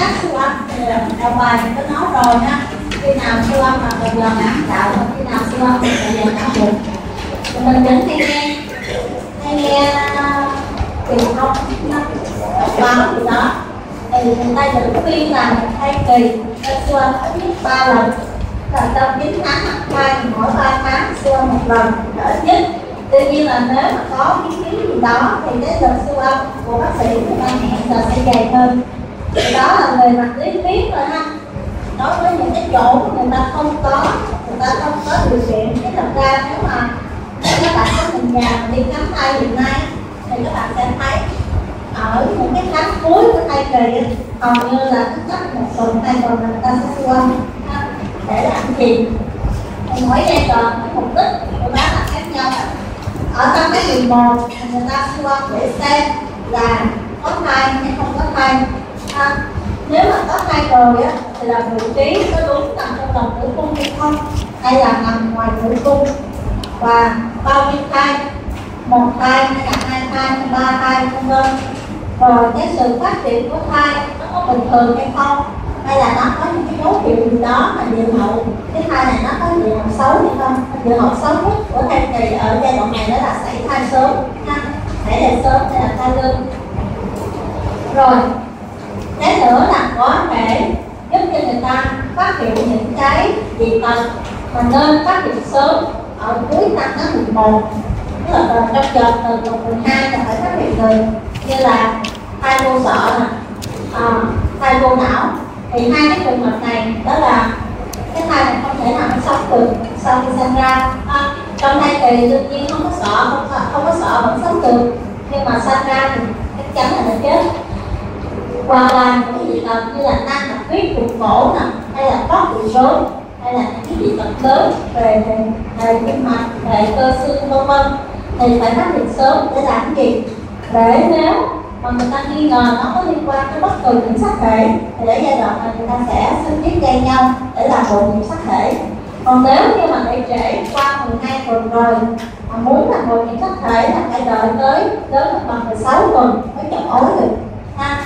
các siêu âm thì là đầu bài mình có nói rồi ha khi nào siêu âm mà cần giờ não đạo khi nào siêu âm mình cần giờ não bụng thì mình vẫn hay nghe hay nghe ờ, truyền thông đọc báo gì đó. Thì người ta vẫn khuyên là mình thay kỳ, nên siêu âm ít nhất ba lần. Là trong 9 tháng hoặc thai mỗi 3 tháng siêu âm một lần đỡ nhất. Tuy nhiên là nếu mà có biến kiến gì đó thì cái lần siêu âm của bác sĩ người ta hẹn giờ sẽ dài hơn thì đó là về mặt lý thuyết rồi ha. Đối với những cái chỗ mà người ta không có, người ta không có điều kiện. Cái thật ra nếu mà nếu các bạn có mình nhà đi khám thai hiện nay, thì các bạn sẽ thấy ở những cái tháng cuối của thai kỳ hầu như là chắc một tuần, hai tuần là người ta sẽ siêu âm để làm gì? Thì mỗi giai đoạn cái mục đích của nó là khác nhau. Ở trong cái 11 một người ta siêu âm để xem là có thai hay không có thai ha. nếu mà có hai rồi á, thì là vị trí có đúng nằm trong lòng tử cung hay không? Hay là nằm ngoài tử cung? Và bao nhiêu thai một thai hay là hai thai hay ba thai vân vân. Rồi cái sự phát triển của thai nó có bình thường hay không? Hay là nó có những cái dấu hiệu gì đó mà dự hậu? Cái thai này nó có dự hậu xấu hay không? Dự hậu xấu nhất của thai kỳ ở giai đoạn này đó là xảy thai sớm ha. Xảy thai sớm hay là thai lưng rồi cái nữa là có thể giúp cho người ta phát hiện những cái dị tật mà nên phát hiện sớm ở cuối năm tháng 11 tức là trong giờ từ tuần 12 là phải phát hiện rồi như là thai vô sợ nè à, thai vô não. Thì hai cái trường hợp này đó là cái thai này không thể nào nó sống được sau khi sinh ra. À, trong thai kỳ đương nhiên không có sợ không không có sợ vẫn sống được. Nhưng mà sinh ra thì chắc chắn là nó chết qua là những cái dị tật như là tăng là huyết vùng cổ nè, hay là có bị rối hay là những cái dị tật lớn về về tim mạch về cơ xương vân vân. Thì phải phát hiện sớm để làm gì? Để nếu mà người ta nghi ngờ nó có liên quan tới bất kỳ những sắc thể, thì ở giai đoạn này người ta sẽ xin tiếp gây nhau để làm bộ nhiễm sắc thể. Còn nếu như mà để trễ qua 12 tuần rồi mà muốn làm bộ nhiễm sắc thể là phải đợi tới lớn bằng 16 tuần mới chọn ối được. Ha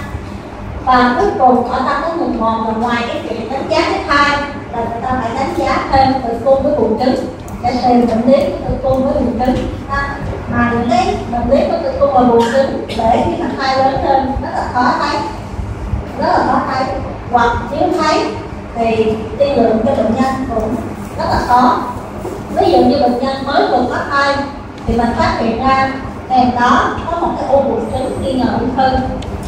và cuối cùng, ở năm đến 11 là ngoài cái chuyện đánh giá cái thai là người ta phải đánh giá thêm tử cung với buồng trứng. Để tìm bệnh lý của tử cung với buồng trứng. Ha mà những cái bệnh lý của tử cung và buồng trứng, để khi mà thai lớn lên, rất là khó thấy. Rất là khó thấy. Hoặc nếu thấy, thì tiên lượng cho bệnh nhân cũng rất là khó. Ví dụ như bệnh nhân mới vừa có thai, thì mình phát hiện ra, kèm đó có một cái u buồng trứng nghi ngờ ung thư.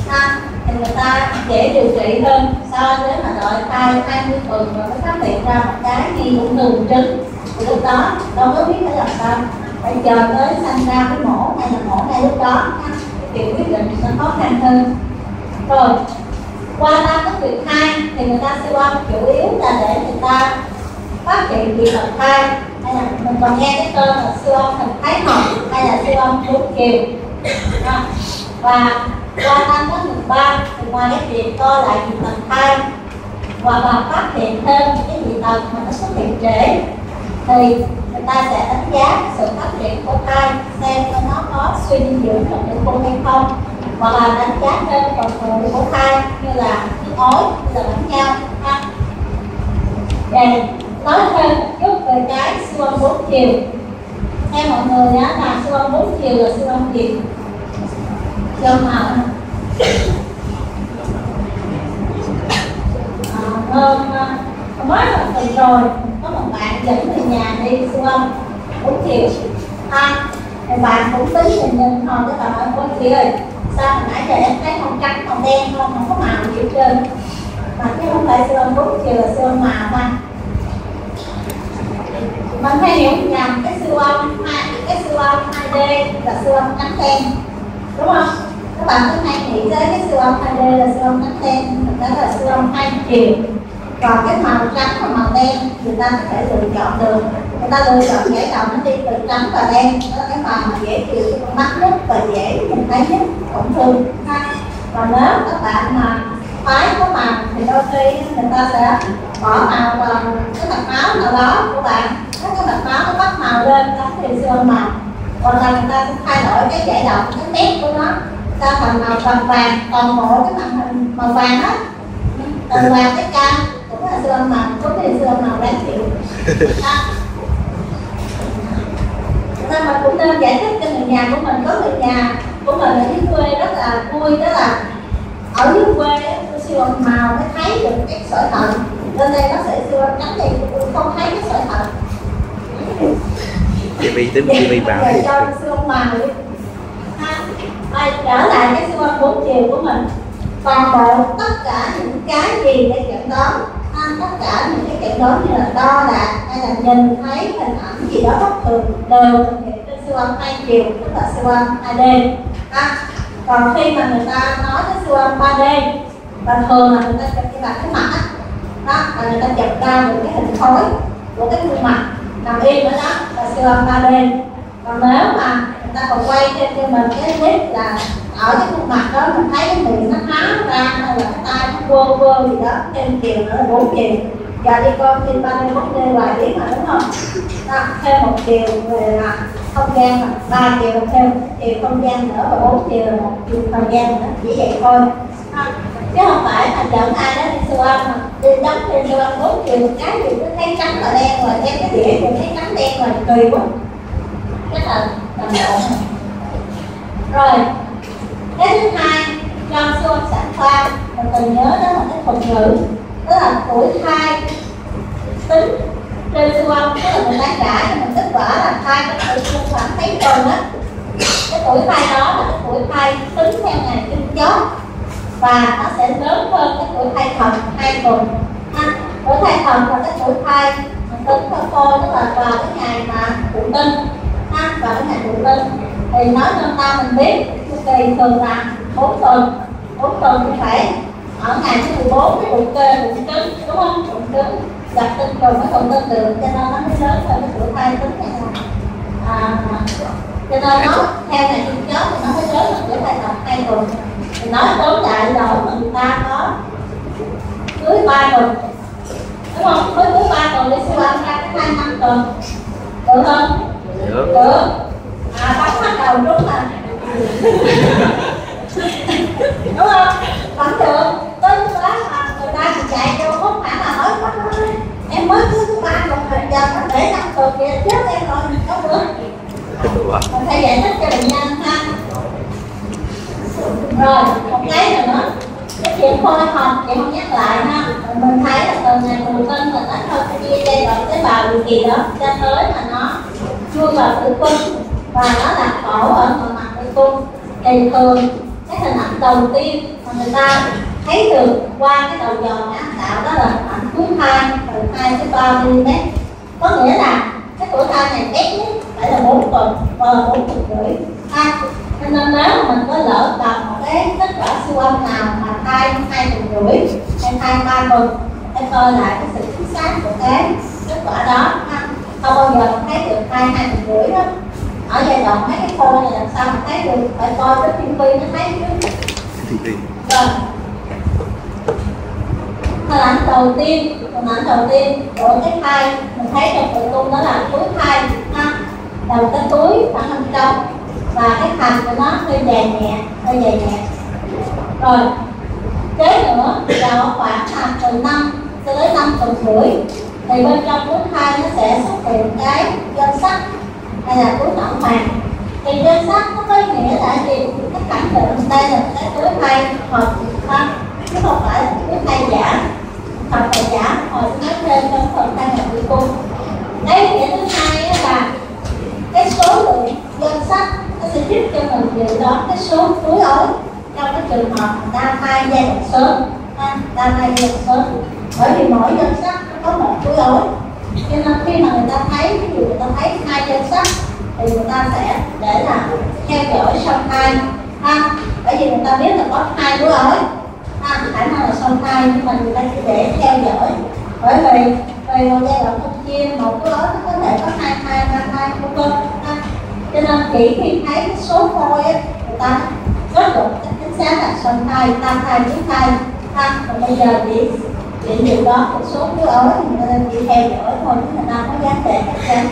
Ha thì người ta dễ điều trị hơn so với mà đợi thai 20 tuần rồi mới phát hiện ra một cái nghi ung thư trứng. Thì lúc đó đâu có biết phải làm sao. Phải chờ tới sinh ra cái mổ, hay là mổ ngay lúc đó. Thì quyết định sẽ khó khăn hơn. Rồi, qua ba cái việc thai thì người ta siêu âm chủ yếu là để người ta phát hiện dị tật thai. Hay là mình còn nghe cái tên là siêu âm hình thái học hay là siêu âm bốn chiều và qua năm tháng 13 thì ngoài cái việc coi lại dị tật thai và là phát hiện thêm những cái dị tật mà nó xuất hiện trễ, thì người ta sẽ đánh giá sự phát triển của thai, xem cho nó có suy dinh dưỡng trong tử cung hay không, hoặc là đánh giá thêm phần phụ của thai, như là nước ối như là bánh nhau ha để nói thêm một chút về cái siêu âm bốn chiều. Theo mọi người á là siêu âm bốn chiều là siêu âm gì? Siêu màu. À, hôm mới một tuần rồi có một bạn dẫn về nhà đi siêu âm bốn chiều. À, ha bạn cũng tính nhìn nhìn thôi cái bạn hỏi ôi chị ơi sao hồi nãy giờ em thấy màu trắng màu đen không không có màu gì hết trơn? Mà chứ không phải siêu âm bốn chiều là siêu âm màu mà. Mình hay hiểu nhầm cái siêu âm hai cái siêu âm 2D là siêu âm trắng đen đúng không? Các bạn cứ hay nghĩ tới cái siêu âm 2D là siêu âm trắng đen. Thực ra là siêu âm hai chiều. Còn cái màu trắng và màu đen người ta có thể lựa chọn được. Người ta lựa chọn giải đầu nó đi từ trắng và đen. Đó là cái màu mà dễ chịu cho con mắt nhất và dễ nhìn thấy nhất tổn thương ha. Còn nếu các bạn mà khoái có màu thì đôi khi người ta sẽ bỏ màu vào cái mạch máu nào đó của bạn. Các cái mạch máu nó bắt màu lên đó thì siêu âm màu. Còn là người ta sẽ thay đổi cái giải động, cái nét của nó ra thành màu vàng vàng toàn bộ cái màn hình màu vàng đó từ vàng tới cam cũng là âm màu cái siêu âm màu đáng chịu. Đó nên mà cũng nên giải thích cho người nhà của mình có người nhà của mình ở dưới quê rất là vui đó là ở dưới quê tôi siêu âm màu mới thấy được cái sỏi thận lên đây nó sẽ siêu âm trắng thì cũng không thấy cái sỏi thận TV tính TV bảo Giờ cho siêu âm màu đây, trở lại cái siêu âm bốn chiều của mình toàn bộ tất cả những cái gì để chẩn đoán ha, tất cả những cái chẩn đoán như là đo đạc hay là nhìn thấy hình ảnh gì đó bất thường đều thực hiện trên siêu âm hai chiều tức là siêu âm 2D ha. còn khi mà người ta nói cái siêu âm 3D và thường là người ta chụp cái mặt cái mặt đó và người ta chụp ra một cái hình khối của cái khuôn mặt nằm yên ở đó là siêu âm 3D còn nếu mà người ta còn quay thêm cho mình cái clip là ở cái khuôn mặt đó mình thấy cái miệng nó há ra hay là cái tay nó quơ quơ gì đó thêm chiều nữa là bốn chiều giờ đi con trên ba mươi mốt đê vài tiếng mà đúng không? Đó, thêm một chiều về là không gian là ba chiều thêm một chiều không gian nữa và bốn chiều là một chiều thời gian nữa chỉ vậy thôi. À, chứ không phải là dẫn ai đó đi siêu âm mà đi đóng trên siêu âm bốn chiều một cái thì cứ thấy trắng và đen rồi đem cái đĩa thì thấy trắng đen rồi tùy quá rất là tầm độ rồi, cái thứ hai trong siêu âm sản khoa mình cần nhớ đó là cái thuật ngữ, đó là tuổi thai tính. Trên siêu âm tức là mình đang trả cho mình kết quả là thai có thể trong khoảng mấy tuần á. Cái tuổi thai đó là cái tuổi thai tính theo ngày kinh chót và nó sẽ lớn hơn cái tuổi thai thần hai tuần. Ha, tuổi thai thần là cái tuổi thai mình tính theo cô tức là vào cái ngày mà thụ tinh ha vào cái ngày thụ tinh thì nói cho ta mình biết kỳ thường là 4 tuần. 4 tuần thì phải ở ngày thứ 14 cái bụng kê bụng trứng đúng không? Bụng trứng gặp tinh trùng mới còn tinh được cho nên nó mới lớn hơn cái tuổi thai tính này là à, cho nên nó theo ngày kinh chót thì nó mới lớn hơn tuổi thai thật hai tuần. Thì nói tóm lại rồi người ta có cưới ba tuần. Đúng không? Mới cưới ba tuần để siêu âm ra cái hai năm tuần. Được không được. Được à bắn bắt đầu đúng là đúng không? Vẫn được tới lúc đó mà người ta thì chạy vô hốt hẳn là "Bác ơi, em mới thứ ba còn thời giờ nó để năm tuần kìa chết em rồi không được. Mình phải giải thích cho bệnh nhân ha. Rồi một cái nữa cái chuyện khoa học chị không nhắc lại ha. Mình thấy là từ ngày đầu tiên là nó thôi chia giai đoạn tế bào gì kỳ đó cho tới mà nó chui vào tử cung và nó là khổ ở phần mặt tử cung thì thường cái hình ảnh đầu tiên mà người ta thấy được qua cái đầu dò nhãn đạo đó là ảnh cuối thai từ 2 tới 3 mm. Có nghĩa là cái tuổi thai này ít nhất phải là 4 tuần và 4 tuần rưỡi. Ha cho nên nếu mà mình có lỡ gặp một cái kết quả siêu âm nào mà thai hai tuần rưỡi, hay thai ba tuần phải coi lại cái sự chính xác của cái kết quả đó, ha không bao giờ mình thấy được thai hai tuần rưỡi đó ở giai đoạn mấy cái phôi này làm sao mình thấy được? Phải coi cái phim vi nó thấy chứ. Rồi hình ảnh đầu tiên hình ảnh đầu tiên của cái thai mình thấy trong tử cung đó là túi thai ha? Đầu cái túi thẳng bên trong và cái thành của nó hơi dày nhẹ hơi dày nhẹ. Rồi kế nữa là khoảng từ năm cho tới năm tuần rưỡi thì bên trong túi thai nó sẽ xuất hiện cái gân sắc hay là túi tổng màng thì gân sắc nó có ý nghĩa là gì? Nó khẳng định đây là cái túi thai hoặc ha chứ không phải là túi thai giả. Hoặc là giả hồi sẽ nói thêm trong phần thai ngọc tử cung cái nghĩa thứ hai là cái số lượng gân sắc nó sẽ giúp cho mình dự đoán cái số túi ối trong cái trường hợp đa thai giai đoạn sớm. Ha, đa thai giai đoạn sớm. Bởi vì mỗi gân sắc có một túi ối cho nên khi mà người ta thấy, ví dụ người ta thấy hai danh sắt, thì người ta sẽ để là theo dõi song thai ha, bởi vì người ta biết là có hai túi ối ha, khả năng là song thai nhưng mà người ta chỉ để theo dõi bởi vì về vào giai đoạn phân chia, một túi ối nó có thể có hai thai ba thai vân vân. Ha, cho nên chỉ khi thấy cái số phôi á, người ta có được chính xác là song thai tam thai tứ thai ha còn bây giờ chỉ chỉ điều đó một số cứ ở thì người ta chỉ theo dõi thôi, chứ người ta có dám để hết chắn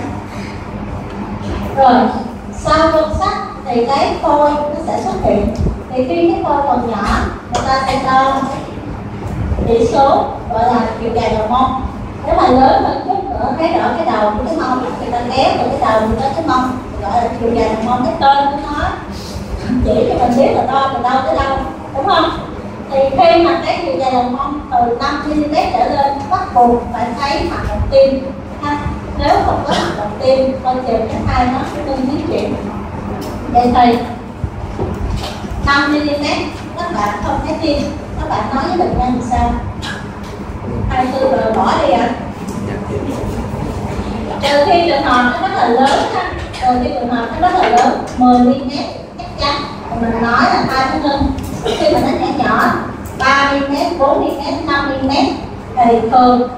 rồi, sau cân sắc thì cái phôi nó sẽ xuất hiện. Thì khi cái phôi còn nhỏ, người ta sẽ đo chỉ số gọi là chiều dài đầu mông. Nếu mà lớn hơn chút nữa thấy rõ cái đầu của cái mông thì ta kéo từ cái đầu tới cái mông, gọi là chiều dài đầu mông. Cái tên của nó chỉ cho mình biết là đo từ đâu tới đâu, đúng không? Thì khi mà cái chiều dài đầu mông từ 5 mm trở lên bắt buộc phải thấy mặt động tim ha? Nếu không có mặt động tim con chừng cái thai nó sẽ ngưng tiến triển vậy thì 5 mm các bạn không thấy tim các bạn nói với bệnh nhân thì sao? Hai tư rồi, bỏ đi ạ. Trừ khi trường hợp nó rất là lớn ha. Trừ khi trường hợp nó rất là lớn 10 mm chắc chắn. Thì mình nói là hai cái lưng khi mà nó nhỏ nhỏ 30 m 40 m 50 m thì thường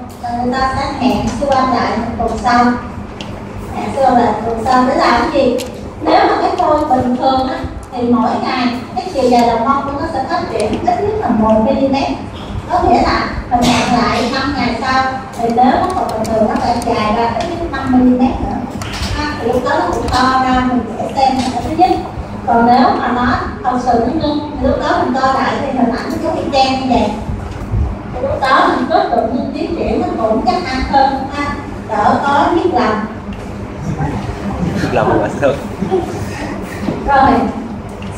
người ta sẽ hẹn siêu âm lại một tuần sau. Hẹn siêu âm lại một tuần sau để làm cái gì? Nếu mà cái phôi bình thường á thì mỗi ngày cái chiều dài đầu mông của nó sẽ phát triển ít nhất là 1 mm có nghĩa là mình hẹn lại 5 ngày sau thì nếu nó còn bình thường nó phải dài ra ít nhất 5 mm nữa. Ha, thì lúc đó nó cũng to ra mình sẽ xem là cái thứ nhất còn nếu mà nó thật sự nó ngưng thì lúc đó mình coi lại thì hình ảnh nó giống y chang như vậy. Thì lúc đó mình có tự nhiên tiến triển nó cũng chắc ăn hơn ha. Đỡ có biết làm. Lòng là sao? Rồi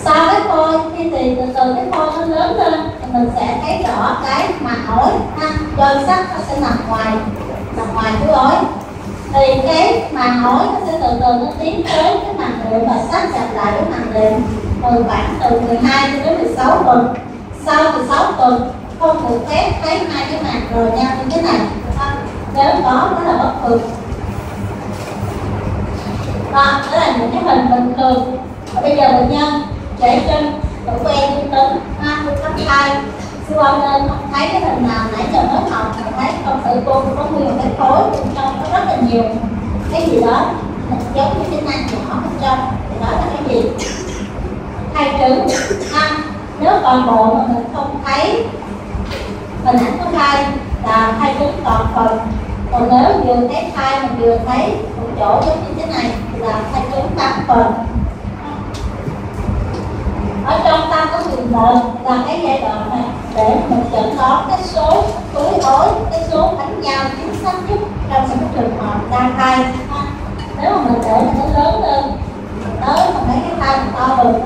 sau cái phôi khi thì từ từ cái phôi nó lớn lên thì mình sẽ thấy rõ cái màng ối ha. Do sắc nó sẽ nằm ngoài nằm ngoài cái ối thì cái màng hỏi nó sẽ từ từ nó tiến tới cái màng đệm và sát chặt lại cái màng đệm từ khoảng từ 12 cho đến 16 tuần. Sau 16 tuần không được phép thấy hai cái màng rồi nhau như thế này. Nếu có đó là bất thường. Đó, đó là những cái hình bình thường. Bây giờ bệnh nhân trẻ chân tủ quen tính 20 tháng 2 chú ông lên thấy cái hình nào nãy giờ mới học mình thấy công tử cô cũng có nguyên một cái khối trong có rất là nhiều. Cái gì đó giống như cái nan nhỏ bên trong thì đó là cái gì? Thay trừ ăn. Nếu toàn bộ mà mình không thấy hình ảnh có thai, là thay trứng toàn phần. Còn nếu vừa thấy thai mà vừa thấy một chỗ giống như thế này thì là thay trứng tam phần. Ở trong ta có trường một là cái giai đoạn này để mình chẩn đoán cái số túi ối cái số đánh nhau chính xác nhất trong những trường hợp đa thai. Ha. nếu mà mình để nó lớn lên tới mình thấy cái thai mình to bừng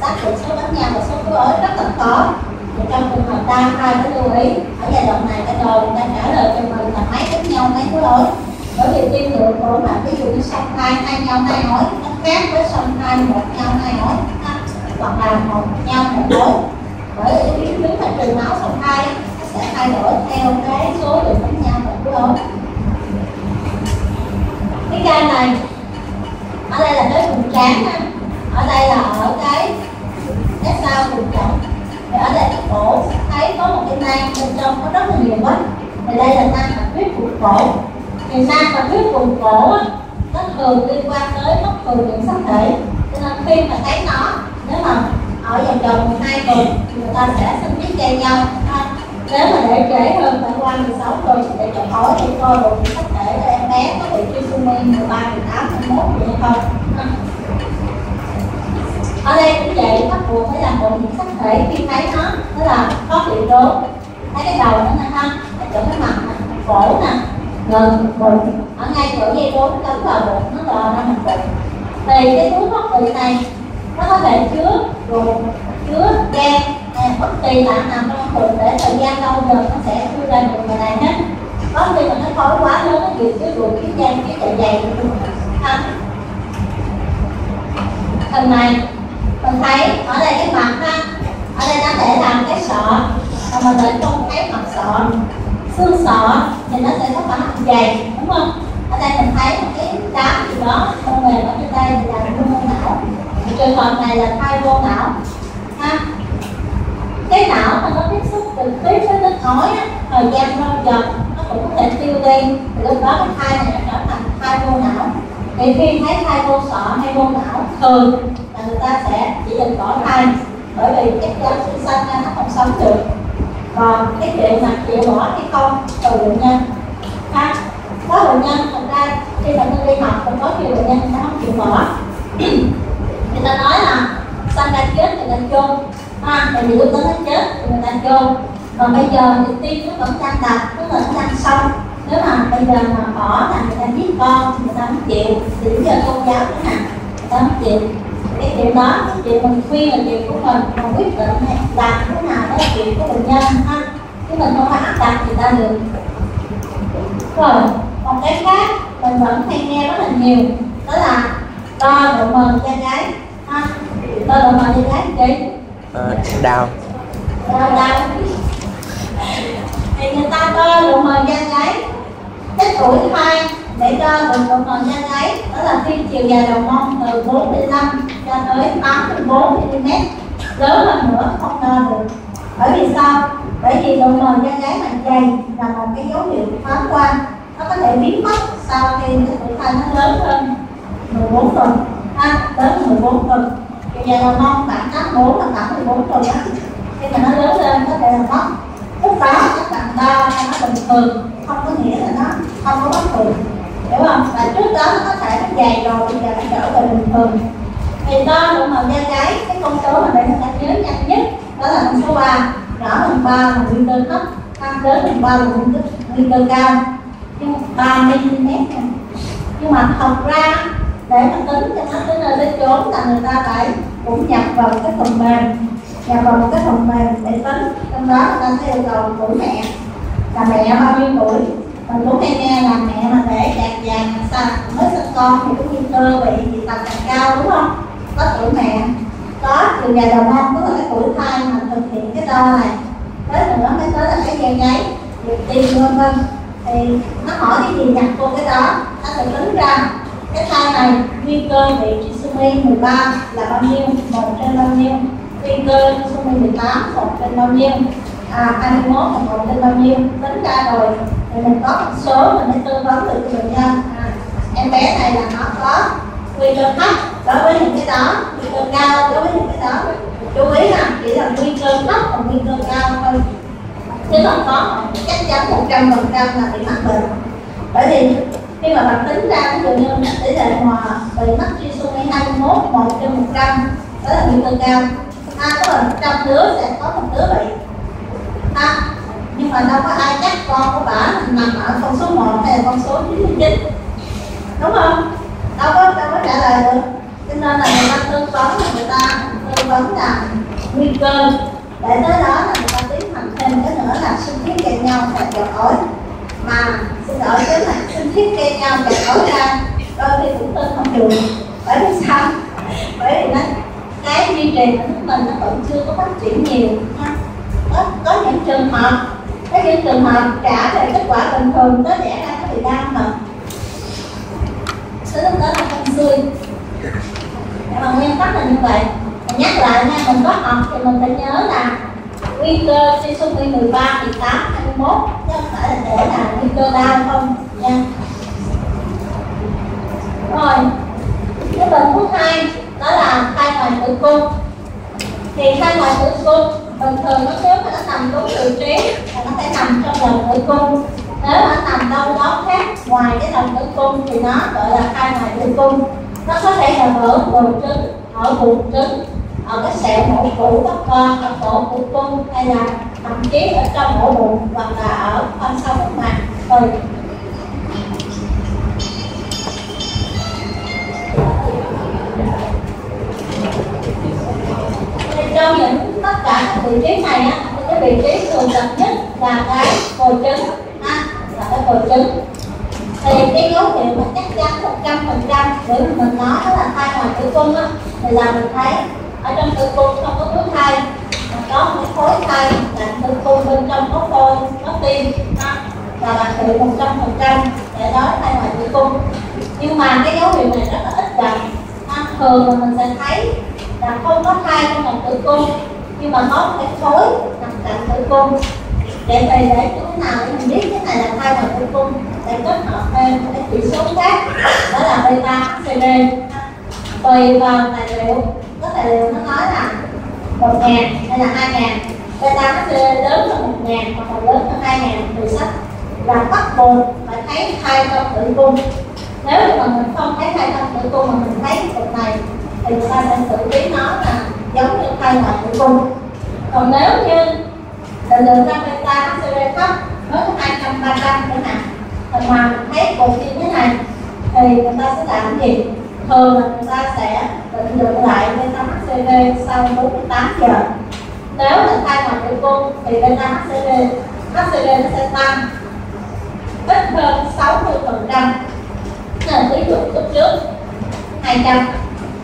xác định số đánh nhau và số túi ối rất là khó. Thì trong trường hợp đa thai phải lưu ý, ở giai đoạn này cái đồ người ta trả lời cho mình là mấy đánh nhau mấy túi ối bởi vì tiên lượng của mà ví dụ như song thai, hai nhau, hai ối nó khác với song thai, một nhau, hai ối hoặc là một nhau, một mối bởi vì cái biến biến thành trường máu song thai, nó sẽ thay đổi theo cái số lượng bánh nhau và cuối ối cái gan này, ở đây là cái vùng trán ha. Ở đây là ở cái cái sau vùng trọng thì ở đây cái cổ, thấy có một cái nang bên trong có rất là nhiều vết. Thì đây là nang mạch huyết vùng cổ. Thì nang mạch huyết vùng cổ nó thường liên quan tới bất thường những sắc thể cho nên khi mà thấy nó, nếu mà ở vòng vòng 12 tuần người ta sẽ sinh biết cho nhau. Ha. nếu mà để trễ hơn phải qua 16 tuần thì để cho hỏi thì coi được những sắc thể của em bé có bị trisomy 13, 18, 21 gì hay không? Ha. ở đây cũng vậy bắt buộc phải làm bộ những sắc thể khi thấy nó đó là có bị rốt thấy cái đầu nó nè ha cái chỗ cái mặt nè cổ nè ngực bụng. Ở ngay chỗ dây rốn cắm vào bụng nó lò ra thành bụng. Thì cái túi thoát vị này nó có thể chứa ruột chứa gan hay bất kỳ là nào trong ruột để thời gian lâu dần nó sẽ đưa ra được người này hết. Có khi mà nó khói quá lớn, nó chịu chứa ruột chứa gan chứa dạ dày luôn ha hình này mình thấy ở đây cái mặt ha, ở đây nó thể làm cái sọ và mình lại không thấy mặt sọ, xương sọ, thì nó sẽ có khoảng dày, đúng không? Ở đây mình thấy một cái đám gì đó mô mềm ở trên đây thì là mô não trường hợp này là thai vô não. Ha? Cái não mà nó tiếp xúc trực tiếp với nước ối á, thời gian lâu dần nó cũng có thể tiêu đi. Thì lúc đó cái thai này nó trở thành thai vô não. Thì khi thấy thai vô sọ hay vô não thường là người ta sẽ chỉ định bỏ thai. Bởi vì cái giáo sinh sanh ra nó không sống được. Còn cái chuyện mà chịu bỏ cái không từ bệnh nhân ha? Có bệnh nhân thật ra khi bệnh nhân đi học cũng có nhiều bệnh nhân nó không chịu bỏ người ta nói là sanh ra chết người ta chôn. Ha tại vì lúc đó nó chết thì người ta chôn. Còn bây giờ thì tim nó vẫn đang đập nó vẫn đang xong nếu mà bây giờ mà bỏ là người ta giết con người ta không chịu. Thì bây giờ tôn giáo thế nào người ta không chịu. Cái chuyện đó, cái chuyện mình khuyên là chuyện của mình. Mà quyết định hay làm thế nào đó là chuyện của bệnh nhân ha. Chứ mình không phải áp đặt người ta được. Rồi, một cái khác, mình vẫn hay nghe rất là nhiều. Đó là đo độ mờ cho gái ha đo độ mờ cho gái chị Ờ, đào. Đào thì người ta cho độ mờ da lấy cái tuổi thai để cho độ độ mờ da gáy. Đó là khi chiều dài đầu mông từ 45 cho tới 84 mm lớn hơn nữa không đo được. Bởi vì sao? Bởi vì độ mờ da gáy mà dày là một cái dấu hiệu phá quan. Nó có thể biến mất sau khi tuổi thai nó lớn hơn 14 tuần ha lớn 14 tuần. Chiều dài đầu mông khoảng 84 là khoảng 14 tuần á. Khi mà nó lớn lên có thể là mất lúc đó các bạn ba nó bình thường không có nghĩa là nó không có bất thường hiểu không? Và trước đó nó có thể nó dày rồi bây giờ nó trở về bình thường. Thì đo độ màu da gáy cái con số mà bạn người ta nhớ nhanh nhất đó là con số 3 rõ hơn 3 là nguy cơ thấp tăng đến hơn 3 là nguy cơ, cao. Nhưng 3 mm nhưng mà thật ra để mà tính cho nó tới nơi tới chốn là người ta phải cũng nhập vào cái phần mềm. Nhập vào một cái phần mềm để tính. Trong đó người ta sẽ yêu cầu tuổi mẹ. Là mẹ bao nhiêu tuổi? Mình cũng hay nghe là mẹ mà để chạc vàng sao mới sinh con thì cũng nguy cơ bị dị tật càng cao, đúng không? Có tuổi mẹ. Có, từ ngày đầu năm có là cái tuổi thai mà thực hiện cái đo này. Tới nữa mới tới là cái dây gáy việc tiền vân vân. Thì nó hỏi cái gì nhặt vô cái đó? Nó sẽ tính ra cái thai này nguy cơ bị trisomy 13 là bao nhiêu? Một trên bao nhiêu? Nguy cơ trisomy 18 một trên bao nhiêu? À 21 là một trên bao nhiêu? Tính ra rồi thì mình có một số mình mới tư vấn được cho bệnh nhân. À, em bé này là nó có nguy cơ thấp đối với những cái đó nguy cơ cao đối với những cái đó. Chú ý là chỉ là nguy cơ thấp và nguy cơ cao thôi. Chứ không có chắc chắn một trăm phần trăm là bị mắc bệnh. Bởi vì khi mà bạn tính ra ví dụ như tỷ lệ hòa bị mắc trisomy 21 1 trên 100 đó là nguy cơ cao. À, có là 100 đứa sẽ có một đứa bị à, nhưng mà đâu có ai chắc con của bà nằm ở con số 1 hay là con số 99 đúng không? Đâu có đâu có trả lời được. Cho nên là người ta tư vấn là người ta tư vấn là nguy cơ. Để tới đó là người ta tiến hành thêm cái nữa là sinh thiết kèm nhau và chọt ối mà xin lỗi cái là xin thiết kế nhau và nói ra đôi khi cũng tin không được. Bởi vì sao? Bởi vì nó cái duy trì của mình nó vẫn chưa có phát triển nhiều. Ha có, có những trường hợp có những trường hợp trả về kết quả bình thường tới trẻ ra nó bị đau mà. Số lúc đó là không xuôi nhưng mà nguyên tắc là như vậy. Mình nhắc lại nha mình có học thì mình phải nhớ là nguy cơ trisomy 13, 18, 21 chứ không phải là để là nguy cơ đau không? Nha rồi. Cái bệnh thứ hai đó là thai ngoài tử cung. Thì thai ngoài tử cung bình thường nó nếu mà nó nằm đúng vị trí là nó sẽ nằm trong lòng tử cung. Nếu mà nó nằm đâu đó khác ngoài cái lòng tử cung thì nó gọi là thai ngoài tử cung. Nó có thể là ở bồn trứng ở bụng trứng ở cái sẹo mổ cũ các con ở cổ của cung hay là thậm chí ở trong ổ bụng, hoặc là ở khoang sau bất mặt tùy thì trong những tất cả các vị trí này á, thì cái vị trí thường gặp nhất là cái bồi trứng. Ha, là cái bồi trứng. Thì cái dấu hiệu mà chắc chắn một trăm phần trăm để mình nói đó là thai ngoài tử cung á, thì là mình thấy ở trong tử cung không có túi thai mà có một khối thai là tử cung bên trong có phôi, có tim. Và là sự một trăm phần trăm để đó thai ngoài tử cung. Nhưng mà cái dấu hiệu này rất là ít gặp. Ha thường mình sẽ thấy là không có thai trong lòng tử cung, nhưng mà có cái khối nằm cạnh tử cung. Để về để chỗ nào để mình biết cái này là thai ngoài tử cung, để kết hợp thêm cái chỉ số khác, đó là beta hcd tùy vào tài liệu có tài liệu nó nói là một ngàn hay là hai ngàn. Beta hcd lớn hơn một ngàn hoặc là lớn hơn hai ngàn từ sách là bắt buộc phải thấy hai trong tử cung. Nếu mà mình không thấy hai trong tử cung mà mình thấy cục này, thì người ta sẽ xử lý nó là giống như thai ngoài tử cung. Còn nếu như định lượng ra beta HCG thấp mới có hai trăm ba trăm chẳng hạn thì mà mình thấy cục như thế này, thì người ta sẽ làm gì? Thường là người ta sẽ định lượng lại beta HCG sau 48 giờ. Nếu là thai ngoài tử cung thì beta HCG HCG nó sẽ tăng ít hơn 60 phần trăm. Nên ví dụ lúc trước 200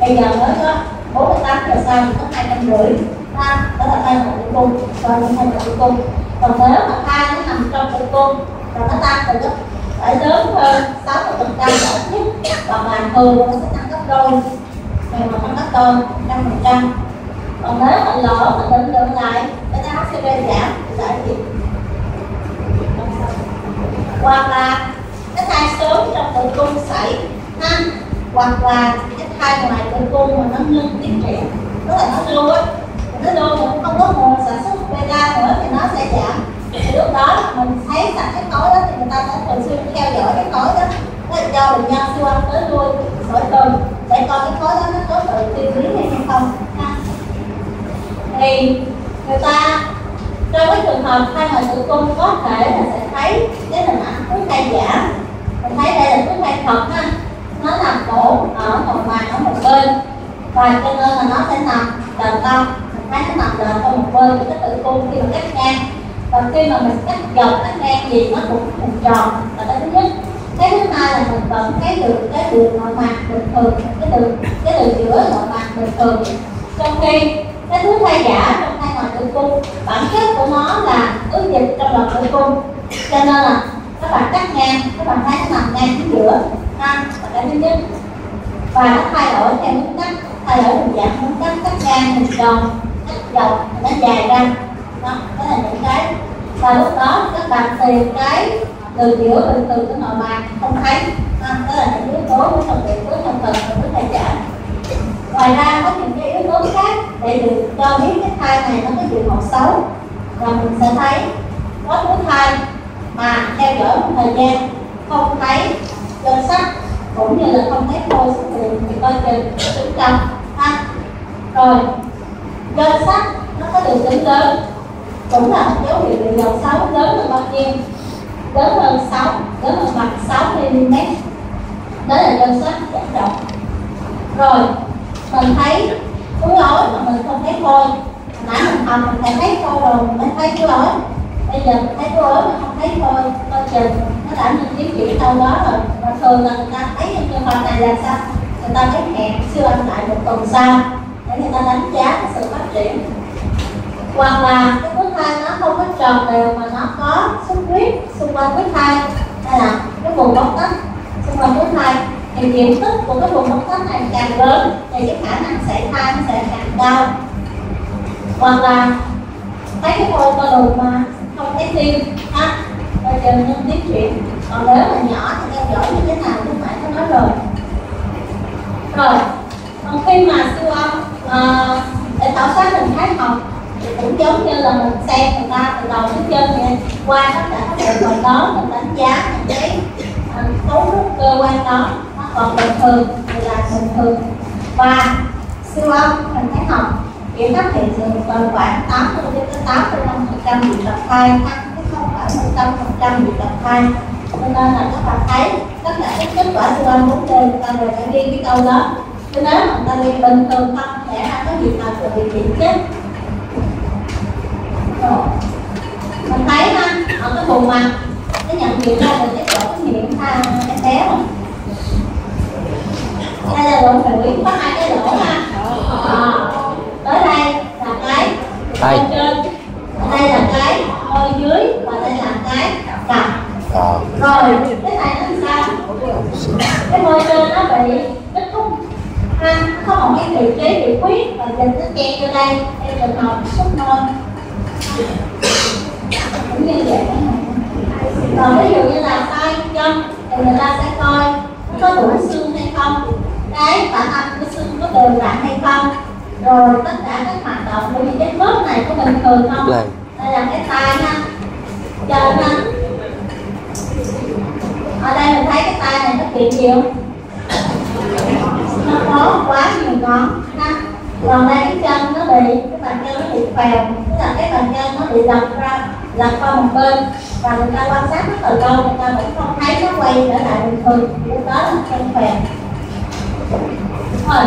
bây giờ mới có 48 giờ sau thì có 250 ha đó là thai ngoài tử cung còn thai ngoài tử cung. Còn nếu mà thai nó nằm trong tử cung và nó tăng từ gấp phải lớn hơn 60 phần trăm là nhất và mà thường sẽ tăng gấp đôi. Mà mà tăng gấp đôi trăm phần trăm. Còn nếu mà lỡ mà định lượng lại, cái HCG giảm thì giải gì hoặc là cái thai sớm trong tử cung xảy ha hoặc là cái thai ngoài tử cung mà nó ngưng tiến triển, tức là nó lưu á. Nó lưu mà không có nguồn sản xuất beta nữa thì nó sẽ giảm thì lúc đó mình thấy sạch cái khối đó thì người ta sẽ thường xuyên theo dõi cái khối đó. Nó cho bệnh nhân siêu âm tới lui mỗi tuần để coi cái khối đó nó có tự tiêu biến hay không. Ha. Thì người ta, trong cái trường hợp thay ngoài tử cung có thể là sẽ thấy cái hình ảnh túi thai giả mình thấy đây là túi thai thật ha. Nó nằm cổ ở một màng ở một bên. Và cho nên là nó sẽ nằm đờn cong mình thấy nó nằm đờn cong một bên của cái tử cung khi mà cắt ngang và khi mà mình cắt dọc, cắt ngang gì, nó cũng hình tròn. Là cái thứ nhất, cái thứ hai là mình vẫn thấy được, cái đường nội mặt bình thường, cái đường cái đường giữa nội mặt bình thường. Trong khi cái thứ thai giả, trong thai ngoài tử cung, bản chất của nó là ứ dịch trong lòng tử cung. Cho nên là các bạn cắt ngang, các bạn thấy nó nằm ngang chính giữa. Ha là cái thứ nhất. Và nó thay đổi theo hướng cắt, thay đổi hình dạng hướng cắt cắt ngang, hình tròn, cắt dọc nó dài ra. Vâng, đó đó là những cái và lúc đó các bạn tìm cái từ giữa từ từ cái nội mạc không thấy. Ha đó là những yếu tố của phần điện của phần thần và của thai trả ngoài ra có những cái yếu tố khác để được cho biết cái thai này nó có trường hợp xấu. Và mình sẽ thấy có thứ thai mà theo dõi một thời gian không thấy danh sắc, cũng như là không thấy khô xuất hiện thì coi chừng trứng ta ha rồi danh sắc nó có đường tính lớn cũng là một dấu hiệu bị dòng xấu lớn hơn bao nhiêu? Lớn hơn 6 lớn hơn mặt 6 mm. Đó là dân sách chất độc. Rồi, mình thấy túi ối mà mình không thấy thôi nãy mình học mình phải thấy thôi rồi, mình mới thấy túi ối bây giờ mình thấy túi ối mà không thấy thôi coi chừng, nó đã như chiếm chỉ đâu đó rồi. Và thường là người ta thấy những trường hợp này là sao? Người ta mới hẹn siêu âm lại một tuần sau để người ta đánh giá cái sự phát triển. Hoặc là cái thai nó không có tròn đều mà nó có xuất huyết xung quanh túi thai. Hay là cái vùng bóc tách xung quanh túi thai. Thì diện tích của cái vùng bóc tách này càng lớn thì cái khả năng sảy thai nó sẽ càng cao. Hoặc là thấy cái môi to đùn mà không thấy tim ha bây giờ nhân tiến triển. Còn nếu mà nhỏ thì theo dõi như thế nào lúc nãy có nói rồi rồi còn khi mà siêu âm uh, để tạo sát hình thái học thì cũng giống như là mình xem người ta từ đầu đến chân vậy qua tất cả các bộ phận đó, mình đánh giá những cái à, cấu trúc cơ quan đó. Nó còn bình thường, thì là bình thường. Và siêu âm, hình thái học chỉ phát hiện được từ khoảng 80 đến 85 phần trăm bị tập thai tăng chứ không phải 100 phần trăm bị tập thai. Cho nên là các bạn thấy, tất cả các kết quả siêu âm bốn d người ta đều phải đi cái câu đó. Cho nên mà người ta đi bình thường không sẽ không có gì mà bị điểm chết rồi. mình thấy ha ở cái vùng mặt nó nhận diện ra được cái chỗ cái miệng ha em bé rồi. Đây là lỗ mũi có hai cái lỗ ha. À, tới đây là cái bên trên. Đây là cái môi dưới và đây là cái cằm. Ờ, rồi cái này nó sao? Cái môi trên nó bị kết thúc ha nó có một cái vị trí bị khuyết và dịch nó chen vô đây. Theo trường hợp xúc môi cũng như vậy còn ví dụ như là tay chân thì người ta sẽ coi có đủ xương hay không. Cái phản âm của xương có đều đặn hay không. Rồi tất cả các hoạt động bởi vì cái khớp này có bình thường không? Đây. là cái tay ha chân ha ở đây mình thấy cái tay này nó kiện nhiều. Nó có quá nhiều ngón ha còn đây cái chân nó bị cái bàn chân nó bị phèo tức là cái bàn chân nó bị ra lật qua một bên. Và người ta quan sát rất là lâu, người ta vẫn không thấy nó quay trở lại bình thường. Lúc đó là chân khỏe. rồi,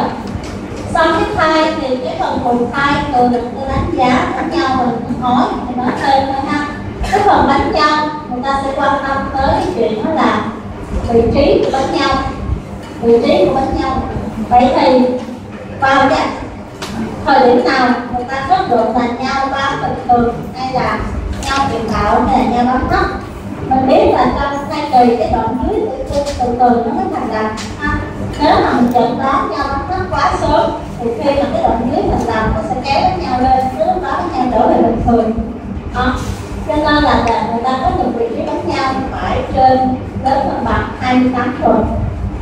sau cái thai thì cái phần phụ thai thường được tôi đánh giá đánh nhau mình hỏi, thì nói thêm thôi ha. Cái phần bánh nhau, người ta sẽ quan tâm tới cái chuyện đó là vị trí của bánh nhau. Vị trí của bánh nhau. Vậy thì vào cái thời điểm nào người ta có được là nhau bám bình thường hay là nhau tiền tạo nè nha bấm tóc mình biết là trong thay kỳ cái đoạn dưới tử cung từ từ nó mới thành đạt ha nếu mà mình chẩn đoán nha bấm tóc quá sớm thì khi mà cái đoạn dưới mình làm nó sẽ kéo với nhau lên lúc đó nó nhau trở về bình thường. Đó. cho nên là, là người ta có được vị trí bánh nhau phải trên lớn hơn bằng 28 tuần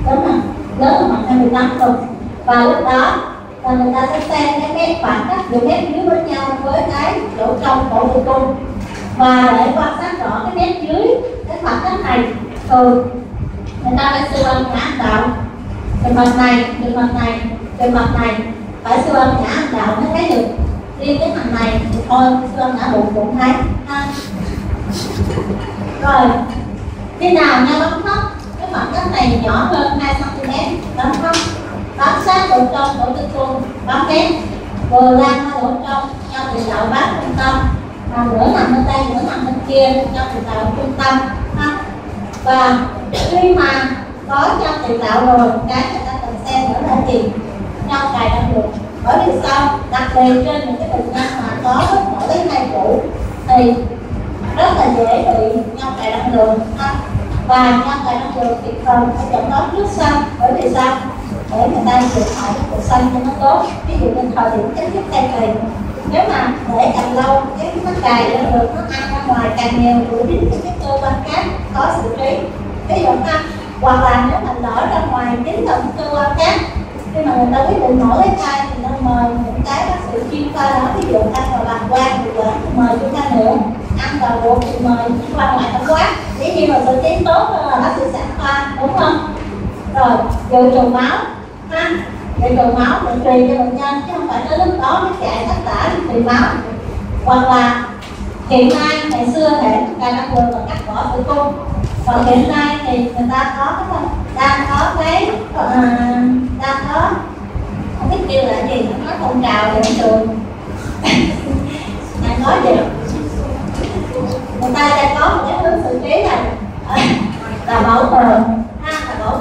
đúng không? Lớn hơn bằng 28 tuần và lúc đó là người ta sẽ xem cái mép khoảng cách giữa mép dưới với nhau với cái chỗ trong cổ tử cung và để quan sát rõ cái nét dưới, cái khoảng cách này thường người ta phải siêu âm nhã âm đạo từ mặt này từ mặt này từ mặt này, phải siêu âm nhã âm đạo mới thấy được. Riêng cái mặt này, thì thôi, siêu âm nhã bụng cũng thấy, ha. Rồi, khi nào nhau bấm thấp cái khoảng cách này nhỏ hơn 2 cm bấm thấp bám sát độ trong của tử cung, bám kép vừa lan qua độ trong, cho từ đạo bám trung tâm à, nửa nằm bên đây nửa nằm bên kia cho từ tạo trung tâm. Ha. Và khi mà có cho từ tạo rồi cái người ta cần xem nữa là gì? Nhau cài năng lượng bởi vì sao? Đặc biệt trên những cái bệnh nhân mà có mỗi cái thai phụ thì rất là dễ bị nhau cài năng lượng ha. Và nhau cài năng lượng thì cần phải chẩn đoán trước sau bởi vì sao? Để người ta điều khỏi cái cuộc sống cho nó tốt. Ví dụ như thời điểm chấm dứt cây kỳ nếu mà để càng lâu, cái nó cài lên được, nó ăn ra ngoài càng nhiều rồi đến những cái cơ quan khác khó xử trí. Ví dụ ha, hoặc là nếu mình lỡ ra ngoài dính vào cơ quan khác khi mà người ta quyết định mổ lấy thai thì nên mời những cái bác sĩ chuyên khoa đó, ví dụ ăn vào bàng quang thì vẫn mời chúng ta nữa. Ăn vào ruột thì mời chuyên khoa ngoại tổng quát dĩ nhiên là sự tiến tốt hơn là bác sĩ sản khoa, đúng không? Rồi, dự trù máu, ha thì trù máu định kỳ cho bệnh nhân chứ không phải tới lúc đó mới chạy tất cả thì máu. Hoặc là hiện nay ngày xưa thì ngày năng lượng và cắt bỏ tử cung. Còn hiện nay thì người ta có cái đang có cái uh, đang có không biết kêu là gì nó nói phong trào về trường. Đang nói gì người ta đang có một cái hướng xử trí là ờ, là bảo tồn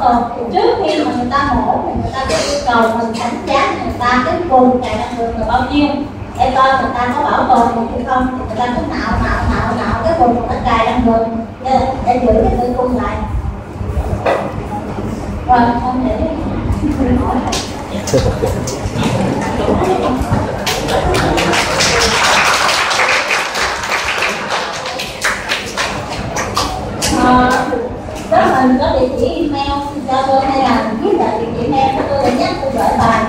tồn trước khi mà người ta mổ thì người ta sẽ yêu cầu mình đánh giá người ta cái vùng cài năng lượng là bao nhiêu. Để coi người ta có bảo tồn được hay không. Thì người ta cứ nạo nạo nạo nạo cái vùng nó cài năng lượng để, để giữ cái tử cung lại. Rồi không để Ờ, rất mình có địa chỉ email cho tôi hay là viết lại địa chỉ email cho tôi để nhắc tôi gửi bài.